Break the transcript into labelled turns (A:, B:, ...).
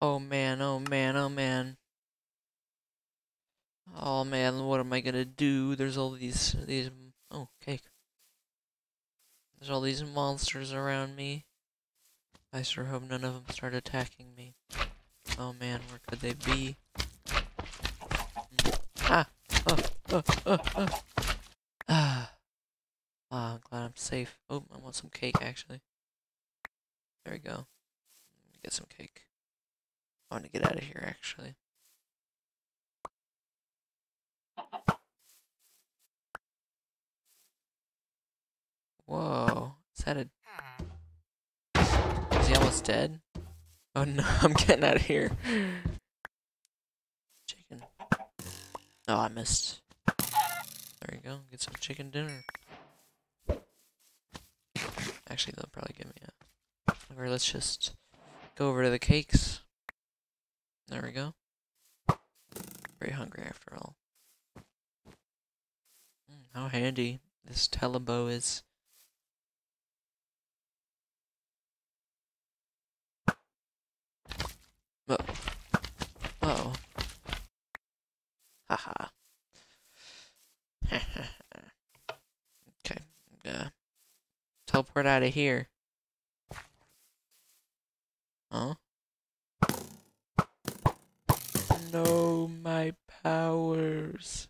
A: Oh man, oh man, oh man. Oh man, what am I gonna do? There's all these, these, oh, cake. There's all these monsters around me. I sure hope none of them start attacking me. Oh man, where could they be? Ah! Oh, oh, oh, oh. Ah. Ah, I'm glad I'm safe. Oh, I want some cake, actually. There we go. Get some cake. I want to get out of here, actually. Whoa. Is that a... Is he almost dead? Oh no, I'm getting out of here. Chicken. Oh, I missed. There you go. Get some chicken dinner. Actually, they'll probably give me a... Or let's just go over to the cakes. There we go. Very hungry after all. Mm, how handy this telebow is. Oh. Haha. okay. Yeah. Teleport out of here. Huh? My powers.